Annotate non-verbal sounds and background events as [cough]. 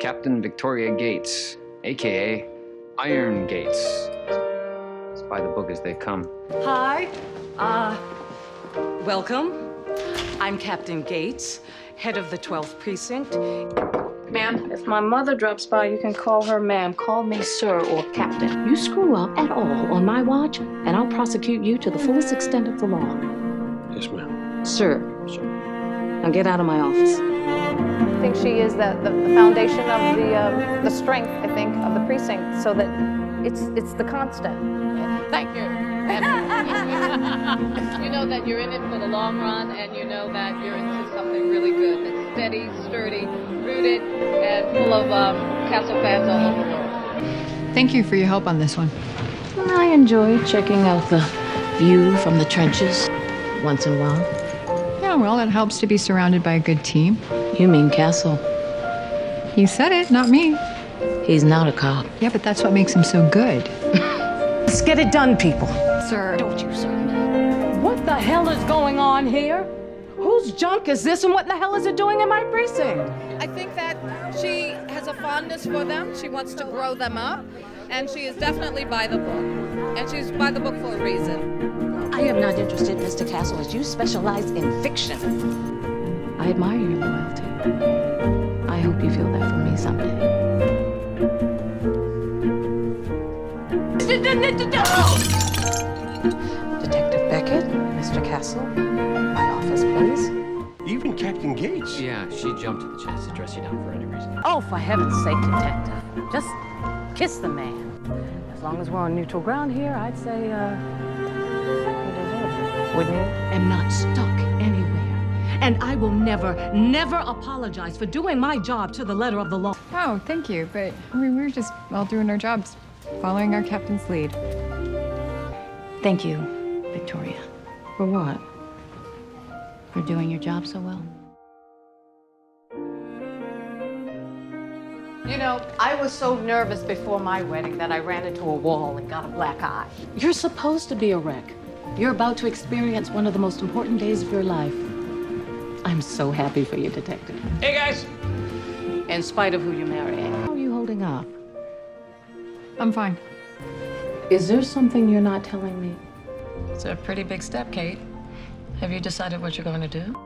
Captain Victoria Gates, aka Iron Gates. It's by the book as they come. Hi. Uh, welcome. I'm Captain Gates, head of the 12th Precinct. Ma'am, if my mother drops by, you can call her ma'am. Call me sir or captain. You screw up at all on my watch, and I'll prosecute you to the fullest extent of the law. Yes, ma'am. Sir. Now get out of my office. I think she is the, the, the foundation of the, uh, the strength, I think, of the precinct, so that it's, it's the constant. Thank you. [laughs] You know that you're in it for the long run, and you know that you're into something really good that's steady, sturdy, rooted, and full of um, Castle fans all over the world. Thank you for your help on this one. I enjoy checking out the view from the trenches once in a while. Yeah, well, it helps to be surrounded by a good team. You mean Castle? He said it, not me. He's not a cop. Yeah, but that's what makes him so good. [laughs] Let's get it done, people. Sir. Don't you, sir. What the hell is going on here? Whose junk is this and what the hell is it doing in my precinct? I think that she has a fondness for them. She wants to grow them up, and she is definitely by the book. And she's by the book for a reason. I am not interested, Mr. Castle, as you specialize in fiction. I admire your loyalty. I hope you feel that for me someday. Detective Beckett, Mr. Castle, Yeah, she jumped at the chance to dress you down for any reason. Oh, for heaven's sake, Detective. Just kiss the man. As long as we're on neutral ground here, I'd say, uh, he deserves it. Wouldn't you? am not stuck anywhere. And I will never, never apologize for doing my job to the letter of the law. Oh, thank you, but I mean, we were just all doing our jobs, following our captain's lead. Thank you, Victoria, For what? for doing your job so well. You know, I was so nervous before my wedding that I ran into a wall and got a black eye. You're supposed to be a wreck. You're about to experience one of the most important days of your life. I'm so happy for you, Detective. Hey guys! In spite of who you marry. How are you holding up? I'm fine. Is there something you're not telling me? It's a pretty big step, Kate. Have you decided what you're going to do?